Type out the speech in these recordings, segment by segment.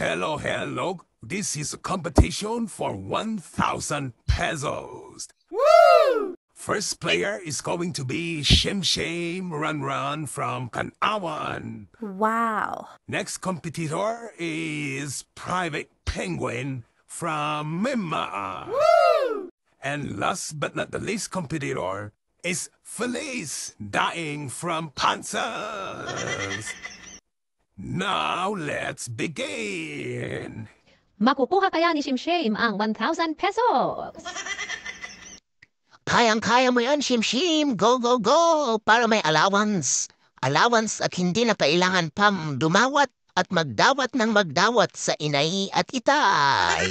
Hello, hello. This is a competition for 1,000 pesos. Woo! First player is going to be Shim Shim Run Run from Kanawan. Wow. Next competitor is Private Penguin from Mima. Woo! And last but not the least competitor is Felice Dying from Panzers. Now let's begin. Makukuha kaya ni Shimshim ang 1,000 pesos? Kayang-kaya mo yan, Shim-Shim. Go, go, go. Para may allowance. Allowance at hindi na kailangan pam dumawat at magdawat ng magdawat sa inay at itay.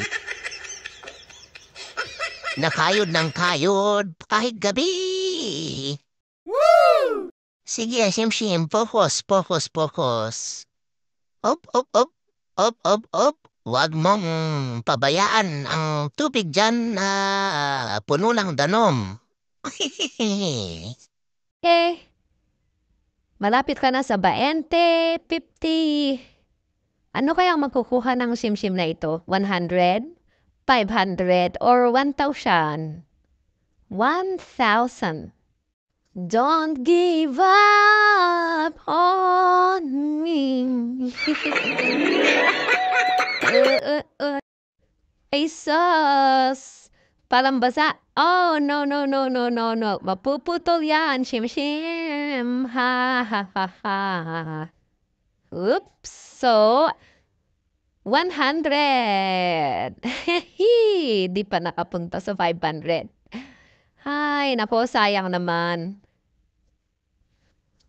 Nakayod ng kayod kahit gabi. Sige, Shim-Shim. Focus, focus, focus. Op, op, op. Op, op, op. Huwag mong pabayaan ang tubig dyan na puno ng danom. Eh, malapit ka na sa 20, 50. Ano kaya ang makukuha ng Shimshim na ito? 100? 500? Or 1,000? 1,000. Don't give up me. uh, uh, uh. Ay, sus! Parang basa. Oh, no, no, no, no, no, no. Mapuputol yan. Shim, shim. Ha, ha, ha, ha. Oops. So, 100. Di pa nakapunta sa 500. Hay, nako, sayang naman.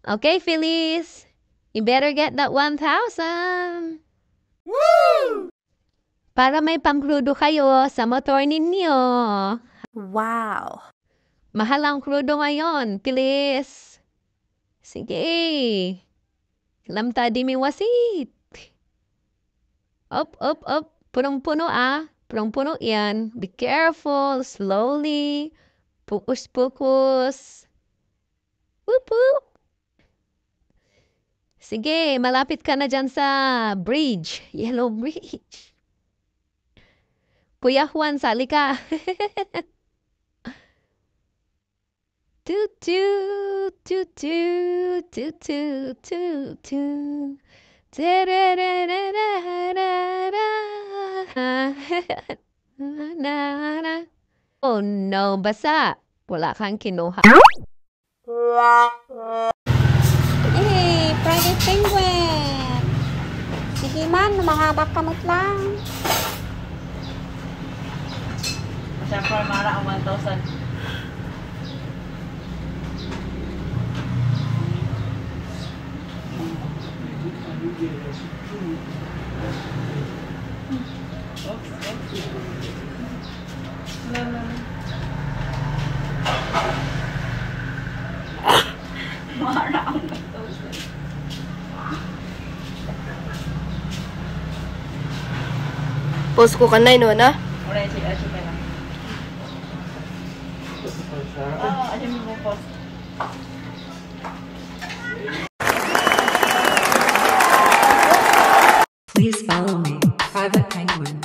Okay, Phyllis. You better get that 1,000. Para may pangkrudo kayo sa motor ninyo. Wow. Mahal ang krudo ngayon, Phyllis. Sige. Lam tadi mi wasit. Up, up, up. Punong-puno ah. Punong-puno yan. Be careful. Slowly. Pukus-pukus. Whoop, whoop. Sige, malapit ka na dyan sa bridge. Yellow Bridge. Kuya Juan, sali ka. Toot toot toot toot toot toot toot toot. Oh no, basa. Wala kang kinuha. Private penguin. Sige man, mahaba kamot lang. Siyempre, mara ang 1,000. Mara Post ko kanay no na. Please follow me, Private Penguin.